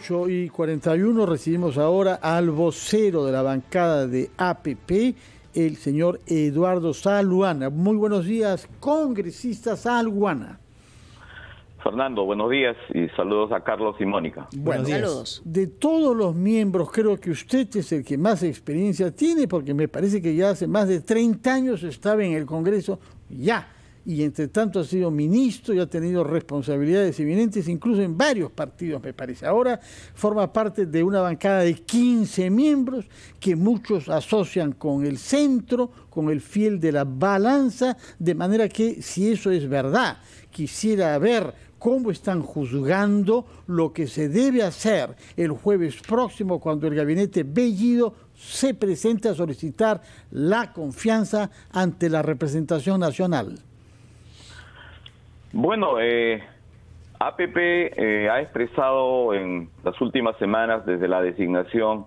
8 y 41 recibimos ahora al vocero de la bancada de APP, el señor Eduardo Saluana. Muy buenos días, congresista Saluana. Fernando, buenos días y saludos a Carlos y Mónica. Buenos días. De todos los miembros, creo que usted es el que más experiencia tiene, porque me parece que ya hace más de 30 años estaba en el Congreso, ya y entre tanto ha sido ministro y ha tenido responsabilidades evidentes incluso en varios partidos, me parece. Ahora forma parte de una bancada de 15 miembros que muchos asocian con el centro, con el fiel de la balanza, de manera que si eso es verdad, quisiera ver cómo están juzgando lo que se debe hacer el jueves próximo cuando el gabinete Bellido se presente a solicitar la confianza ante la representación nacional. Bueno, eh, APP eh, ha expresado en las últimas semanas desde la designación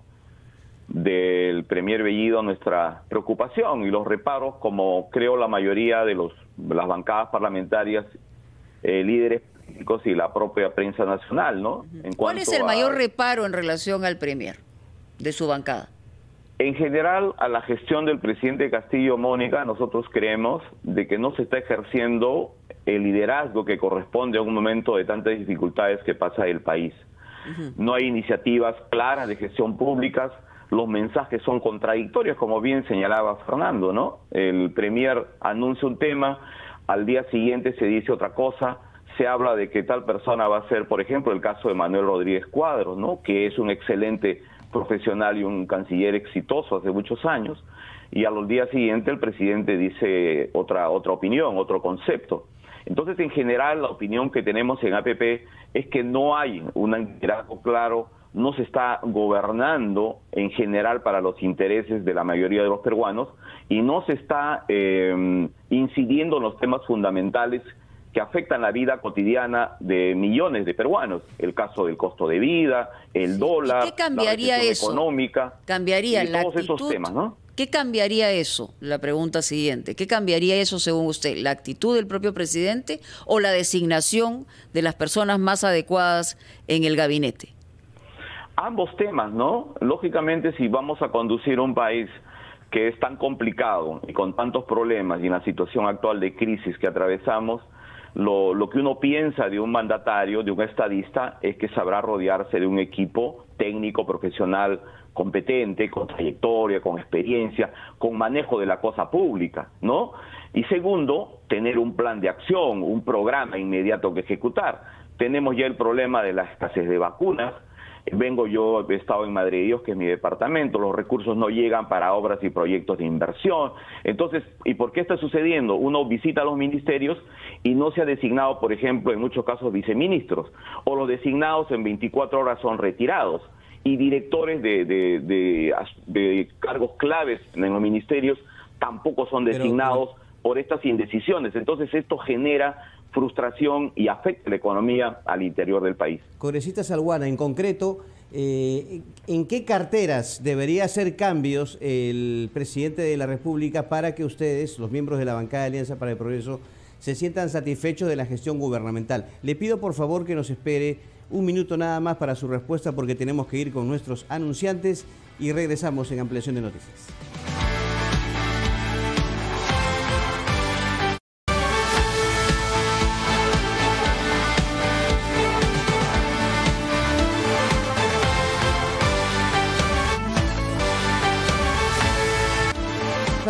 del Premier Bellido nuestra preocupación y los reparos, como creo la mayoría de los, las bancadas parlamentarias, eh, líderes políticos y la propia prensa nacional, ¿no? ¿Cuál es el mayor reparo en relación al Premier de su bancada? En general, a la gestión del presidente Castillo Mónica, nosotros creemos de que no se está ejerciendo el liderazgo que corresponde a un momento de tantas dificultades que pasa el país. No hay iniciativas claras de gestión públicas, los mensajes son contradictorios, como bien señalaba Fernando, ¿no? El Premier anuncia un tema, al día siguiente se dice otra cosa, se habla de que tal persona va a ser, por ejemplo, el caso de Manuel Rodríguez Cuadros, ¿no? Que es un excelente profesional y un canciller exitoso hace muchos años, y a los días siguientes el presidente dice otra, otra opinión, otro concepto. Entonces, en general, la opinión que tenemos en APP es que no hay un liderazgo claro, no se está gobernando en general para los intereses de la mayoría de los peruanos y no se está eh, incidiendo en los temas fundamentales que afectan la vida cotidiana de millones de peruanos. El caso del costo de vida, el dólar, qué cambiaría la eso? económica, cambiaría la todos esos temas, ¿no? ¿Qué cambiaría eso? La pregunta siguiente. ¿Qué cambiaría eso según usted? ¿La actitud del propio presidente o la designación de las personas más adecuadas en el gabinete? Ambos temas, ¿no? Lógicamente, si vamos a conducir un país que es tan complicado y con tantos problemas y en la situación actual de crisis que atravesamos, lo, lo, que uno piensa de un mandatario, de un estadista, es que sabrá rodearse de un equipo técnico, profesional, competente, con trayectoria, con experiencia, con manejo de la cosa pública, ¿no? Y segundo, tener un plan de acción, un programa inmediato que ejecutar. Tenemos ya el problema de la escasez de vacunas. Vengo yo, he estado en Madrid Dios, que es mi departamento, los recursos no llegan para obras y proyectos de inversión. Entonces, ¿y por qué está sucediendo? Uno visita los ministerios y no se ha designado, por ejemplo, en muchos casos viceministros, o los designados en 24 horas son retirados y directores de, de, cargos claves en los ministerios tampoco son designados por estas indecisiones. Entonces esto genera frustración y afecta la economía al interior del país. Congresista Salguana, en concreto, eh, ¿en qué carteras debería hacer cambios el presidente de la República para que ustedes, los miembros de la bancada de Alianza para el Progreso, se sientan satisfechos de la gestión gubernamental? Le pido por favor que nos espere un minuto nada más para su respuesta porque tenemos que ir con nuestros anunciantes y regresamos en ampliación de noticias.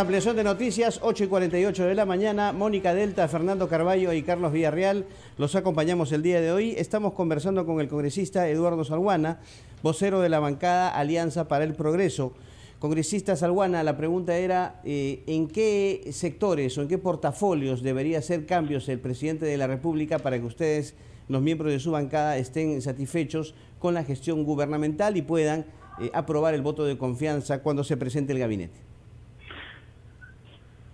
Ampliación de noticias, 8 y 48 de la mañana. Mónica Delta, Fernando Carballo y Carlos Villarreal los acompañamos el día de hoy. Estamos conversando con el congresista Eduardo Salguana, vocero de la bancada Alianza para el Progreso. Congresista Salguana, la pregunta era eh, ¿en qué sectores o en qué portafolios debería hacer cambios el presidente de la República para que ustedes, los miembros de su bancada, estén satisfechos con la gestión gubernamental y puedan eh, aprobar el voto de confianza cuando se presente el gabinete?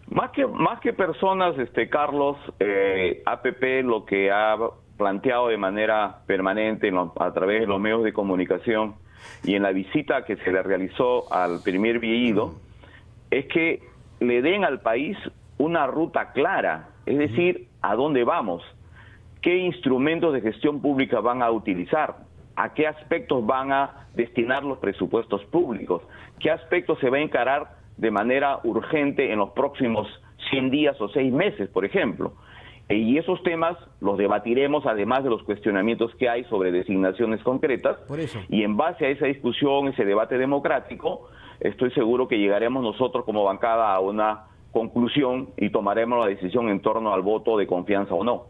Más que, más que personas, este, Carlos, eh, APP lo que ha planteado de manera permanente a través de los medios de comunicación y en la visita que se le realizó al primer Villido es que le den al país una ruta clara, es decir, a dónde vamos, qué instrumentos de gestión pública van a utilizar, a qué aspectos van a destinar los presupuestos públicos, qué aspectos se va a encarar de manera urgente en los próximos 100 días o 6 meses, por ejemplo. Y esos temas los debatiremos además de los cuestionamientos que hay sobre designaciones concretas. Y en base a esa discusión, ese debate democrático, estoy seguro que llegaremos nosotros como bancada a una conclusión y tomaremos la decisión en torno al voto de confianza o no.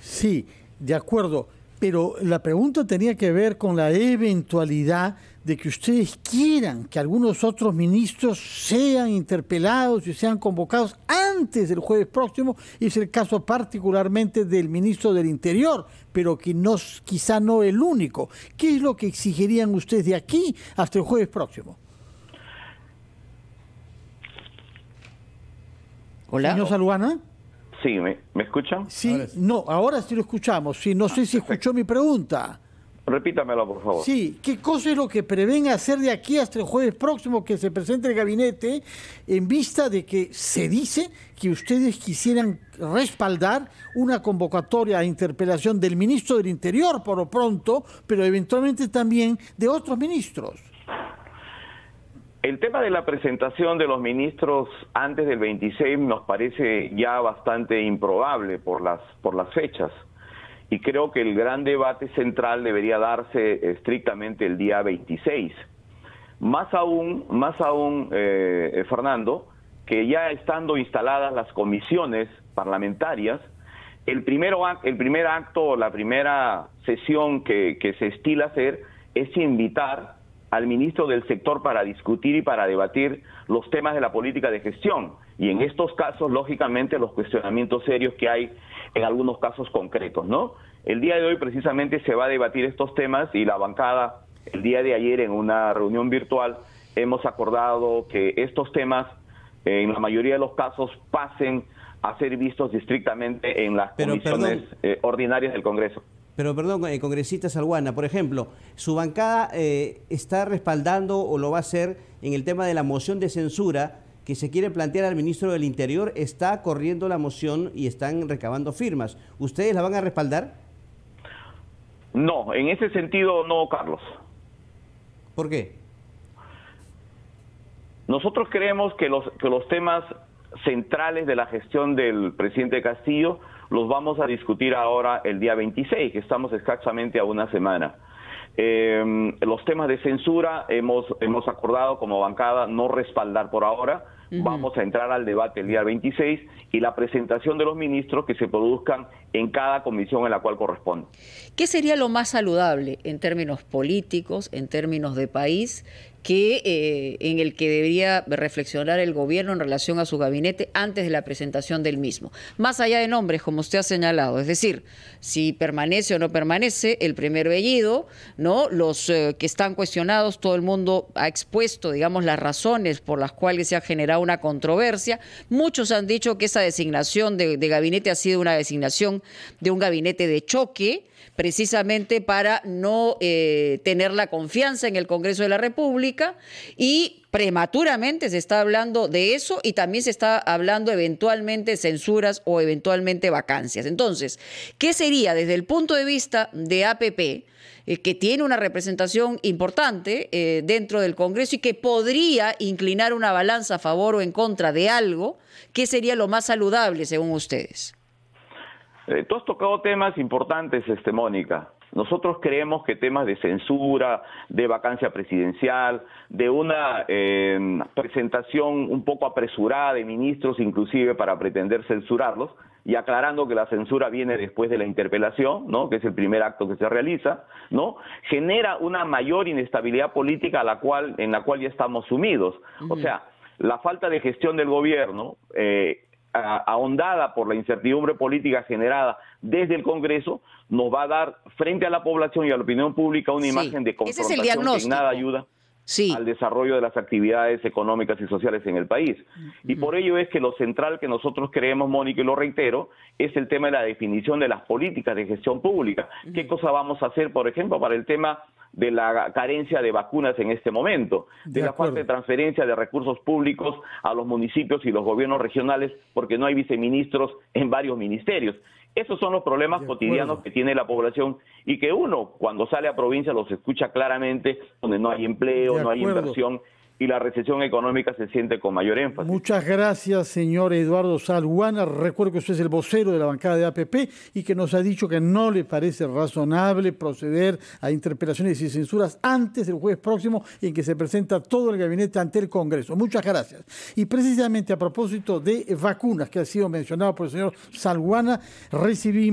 Sí, de acuerdo, pero la pregunta tenía que ver con la eventualidad de que ustedes quieran que algunos otros ministros sean interpelados y sean convocados antes del jueves próximo, y es el caso particularmente del ministro del Interior, pero que no, quizá no el único. ¿Qué es lo que exigirían ustedes de aquí hasta el jueves próximo? Hola. Señor Saluana. Sí, ¿me, escuchan? Sí, no, ahora sí lo escuchamos. Sí, no sé si escuchó mi pregunta. Repítamelo, por favor. Sí, ¿qué cosa es lo que prevén hacer de aquí hasta el jueves próximo que se presente el gabinete en vista de que se dice que ustedes quisieran respaldar una convocatoria a interpelación del ministro del Interior por lo pronto, pero eventualmente también de otros ministros? El tema de la presentación de los ministros antes del 26 nos parece ya bastante improbable por las, por las fechas. Y creo que el gran debate central debería darse estrictamente el día 26. Más aún, más aún eh, Fernando, que ya estando instaladas las comisiones parlamentarias, el, primero, el primer acto, la primera sesión que, que se estila hacer es invitar al ministro del sector para discutir y para debatir los temas de la política de gestión. Y en estos casos, lógicamente, los cuestionamientos serios que hay en algunos casos concretos, ¿no? El día de hoy precisamente se va a debatir estos temas y la bancada, el día de ayer en una reunión virtual, hemos acordado que estos temas, en la mayoría de los casos, pasen a ser vistos estrictamente en las comisiones eh, ordinarias del Congreso. Pero perdón, eh, congresista Salguana, por ejemplo, su bancada eh, está respaldando o lo va a hacer en el tema de la moción de censura que se quiere plantear al ministro del Interior, está corriendo la moción y están recabando firmas. ¿Ustedes la van a respaldar? No, en ese sentido no, Carlos. ¿Por qué? Nosotros creemos que los, que los temas centrales de la gestión del presidente Castillo los vamos a discutir ahora el día 26, que estamos exactamente a una semana. Eh, los temas de censura hemos, hemos acordado como bancada no respaldar por ahora. Vamos a entrar al debate el día 26 y la presentación de los ministros que se produzcan en cada comisión en la cual corresponde. ¿Qué sería lo más saludable en términos políticos, en términos de país, que eh, en el que debería reflexionar el gobierno en relación a su gabinete antes de la presentación del mismo. Más allá de nombres, como usted ha señalado, es decir, si permanece o no permanece el primer vellido, ¿no? Los eh, que están cuestionados, todo el mundo ha expuesto, digamos, las razones por las cuales se ha generado una controversia. Muchos han dicho que esa designación de gabinete ha sido una designación de un gabinete de choque precisamente para no eh, tener la confianza en el Congreso de la República y prematuramente se está hablando de eso y también se está hablando eventualmente censuras o eventualmente vacancias. Entonces, ¿qué sería desde el punto de vista de APP? Eh, que tiene una representación importante eh, dentro del Congreso y que podría inclinar una balanza a favor o en contra de algo, ¿qué sería lo más saludable según ustedes? Eh, tú has tocado temas importantes, este, Mónica. Nosotros creemos que temas de censura, de vacancia presidencial, de una em, presentación un poco apresurada de ministros, inclusive para pretender censurarlos, y aclarando que la censura viene después de la interpelación, ¿no? que es el primer acto que se realiza, ¿no? genera una mayor inestabilidad política a la cual, en la cual ya estamos sumidos. O sea, la falta de gestión del gobierno eh, ahondada por la incertidumbre política generada desde el Congreso, nos va a dar frente a la población y a la opinión pública una imagen de confrontación que nada ayuda al desarrollo de las actividades económicas y sociales en el país. Y por ello es que lo central que nosotros creemos, Mónica, y lo reitero, es el tema de la definición de las políticas de gestión pública. ¿Qué cosa vamos a hacer, por ejemplo, para el tema de la carencia de vacunas en este momento, de, la falta de transferencia de recursos públicos a los municipios y los gobiernos regionales porque no hay viceministros en varios ministerios. Esos son los problemas cotidianos que tiene la población y que uno cuando sale a provincia los escucha claramente, donde no hay empleo, no hay inversión y la recesión económica se siente con mayor énfasis. Muchas gracias, señor Eduardo Salguana. Recuerdo que usted es el vocero de la bancada de APP y que nos ha dicho que no le parece razonable proceder a interpelaciones y censuras antes del jueves próximo en que se presenta todo el gabinete ante el Congreso. Muchas gracias. Y precisamente a propósito de vacunas que ha sido mencionado por el señor Salguana, recibimos